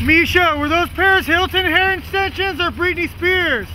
Misha, were those Paris Hilton hair extensions or Britney Spears?